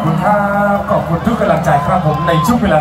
ขอบคุณครับ ขอบคุณทุกกำลังใจครับผมในช่วงเวลา